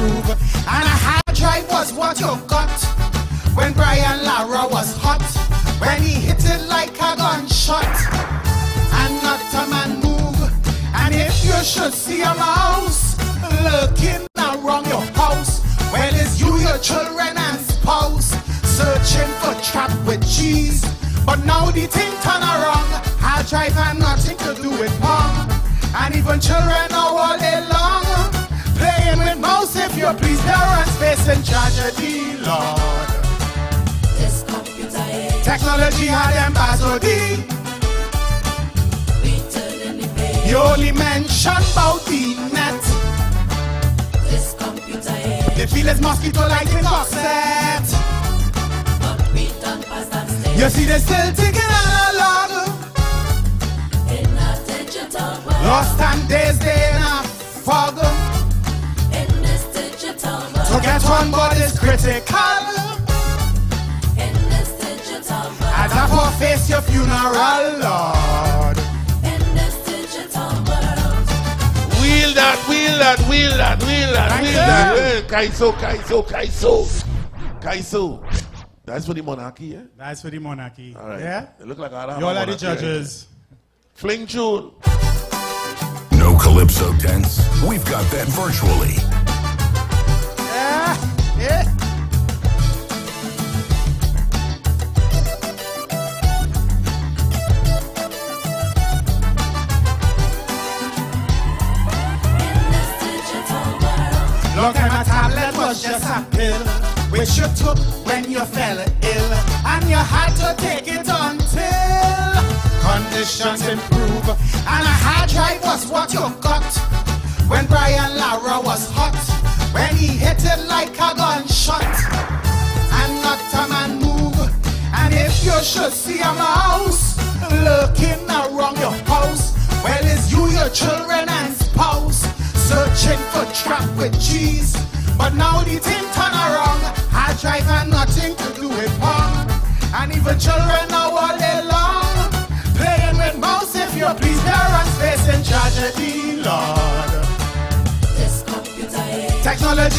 improve. And a hard drive was what you got when Brian Lara was hot. When he hit it like a gunshot, and not a man move. And if you should see a mouse looking around your house, well, it's you, your children, and spouse searching for trap with cheese. But now the thing turn around. Hard drive and nothing to do with pong. And even children Parents facing tragedy, Lord. This computer age, Technology had them embezzled we turning the page. You only mention about the net. This computer age, feel it's mosquito like in offset. but we done past that stage. You see, they still thinking analog. In a digital world, Lost and days they in digital To world, get one but is critical. in this digital world, As I for face your funeral, Lord. in this digital world. Wheel that, wheel that, wheel that, wheel that, Thank wheel you. that. Hey, Kaiso, Kaiso, Kaiso. Kaiso. That's for the monarchy, yeah? That's for the monarchy. All right. Yeah? They look like I You all are the eh? judges. Fling tune. No Calypso tents? We've got that virtually. Long time a tablet was just a pill Which you took when you fell ill And you had to take it until Conditions improve. And a hard drive was what you got? When Brian Lara was hot When he hit it like a gunshot. And not a man move. And if you should see a mouse Looking around your house Well, it's you, your children and spouse Searching for trap with cheese. But now the thing turn around. Hard drive and nothing to do with pong And even children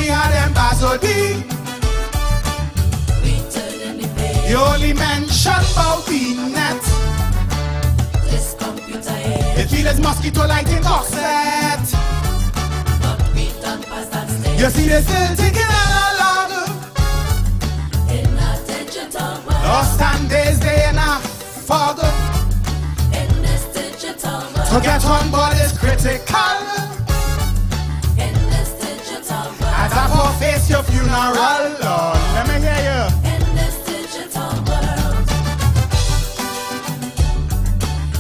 Technology had embezzled thee we turning the page. You only mention about the net This computer age, They feel it's mosquito like in offset. But we done past that stage. You see they still thinking analog In a digital world, Lost and days they in a fog. In this digital To world, get one but is critical funeral. Lord Let me hear you. In this digital world,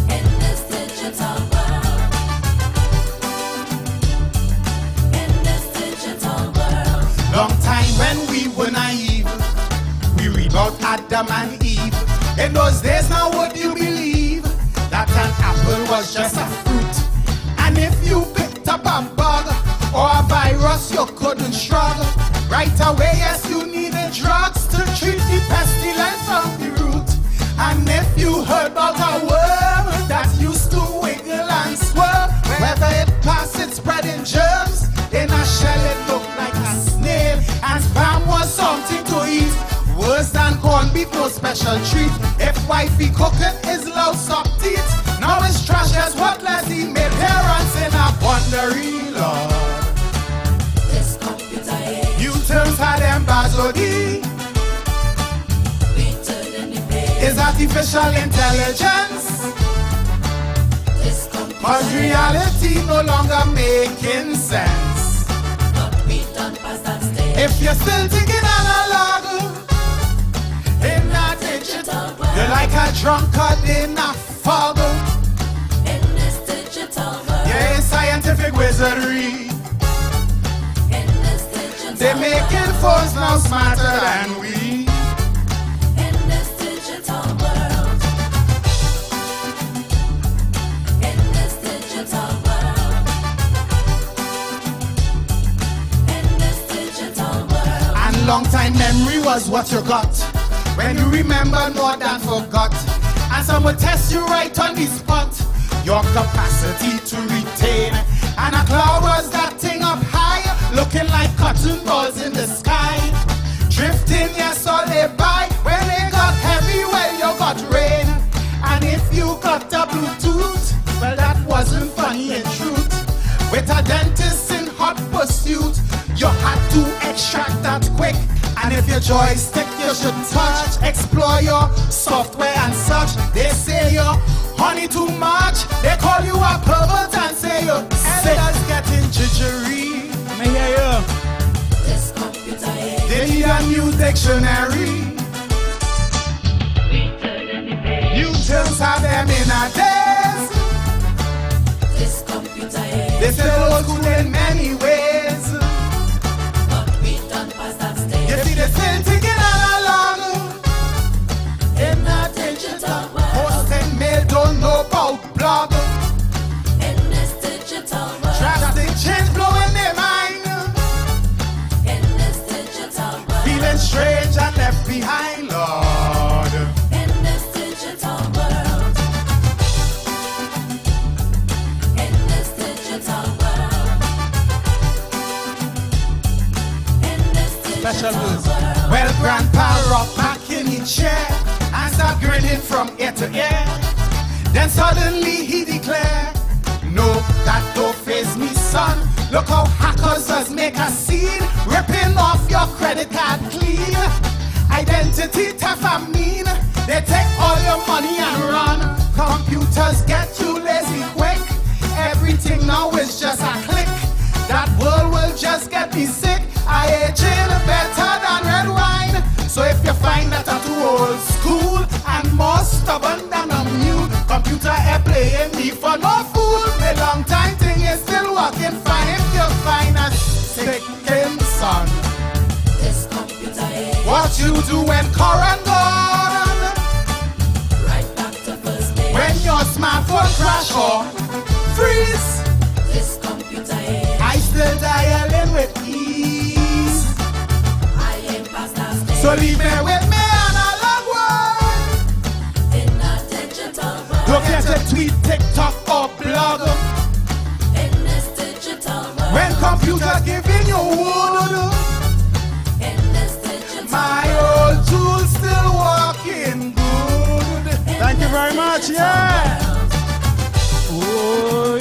in this digital world, in this digital world, Long time when we were naive We read about Adam and Eve. In those days now would you believe? That an apple was just a fruit. And if you picked up a bug Or a virus you couldn't shrug Right away. Yes you needed drugs To treat the pestilence from the root. And if you heard about a worm That used to wiggle and swerve Whether it passed it spreading germs In a shell it looked like a snail. And spam was something to eat. Worse than corned beef, no special treat. If wifey cooking is low stop artificial intelligence. This computer Cause age, reality no longer making sense. But we done past that stage. If you're still thinking analog In a digital world, You're like a drunkard in a fog. In this digital world, Yeah, scientific wizardry. In this digital They're making phones now smarter than long time memory was what you got When you remember more than forgot And some will test you right on the spot Your capacity to retain And a cloud was that thing up high looking like cotton balls in the sky. Drifting, yes, all they buy. When they got heavy, well, you got rain. And if you got a Bluetooth, well, that wasn't funny in truth. With a dentist in hot pursuit, you had to extract. And if your joystick you should touch, explore your software and such. They say you're honey too much. They call you a pervert and say you're sick. Elders getting jittery. Me hear you. This computer They need a new dictionary. New terms have them in a days. this computer is They still old school Special world. Well, Grandpa rocked back in his chair and started grinning from ear to ear. Then suddenly he declared, No, that don't face me, son. Look how hackers does make a scene, ripping off your credit card clean. Identity theft, I mean, they take all your money and run. Computers get you lazy quick. Everything now is just computer air playing me for no fool. A long time thing is still working fine if you find a sicking son. This computer is What you do when current gone? right back to first base. When your smartphone crash or freeze? This computer is I still dialing with ease. I ain't past that. So leave me with computer giving you wood. My old tools still working good. Thank you very much. Yeah. Oh,